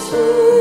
是